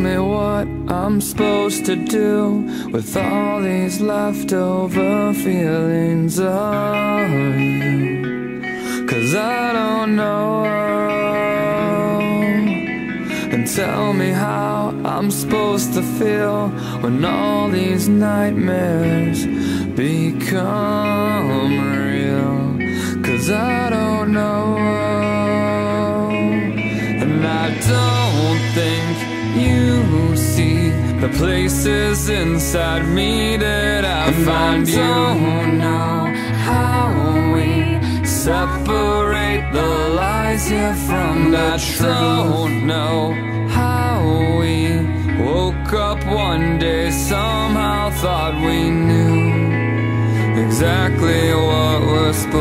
me what I'm supposed to do with all these leftover feelings of you. Cause I don't know. And tell me how I'm supposed to feel when all these nightmares become real. Cause I don't know. And I don't think you see the places inside me that I find you. don't know how we separate the lies here from the truth. Don't know how we woke up one day, somehow thought we knew exactly what we're supposed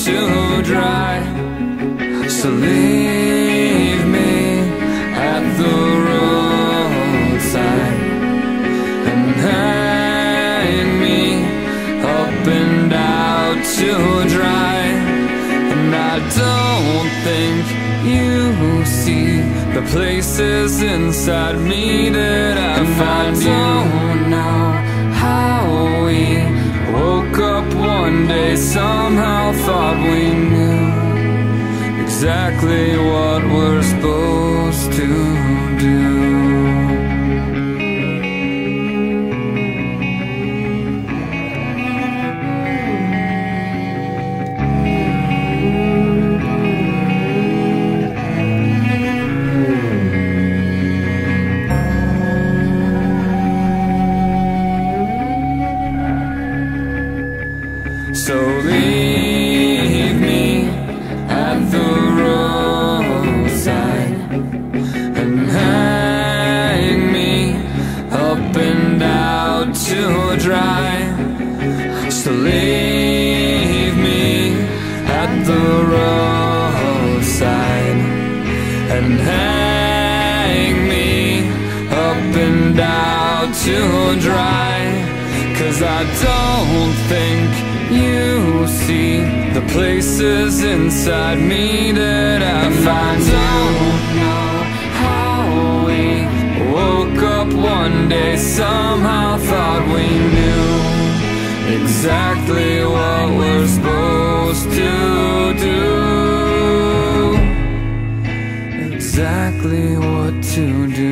out to dry. So leave me at the roadside and hang me up and out to dry. And I don't think you see the places inside me that I find you. One day, somehow thought we knew exactly what we're supposed to do. So leave me at the roadside and hang me up and out to dry. So leave me at the roadside and hang me up and out to dry. Cause I don't think places inside me that I find. Don't know how we woke up one day Somehow thought we knew exactly what we're supposed to do. Exactly what to do.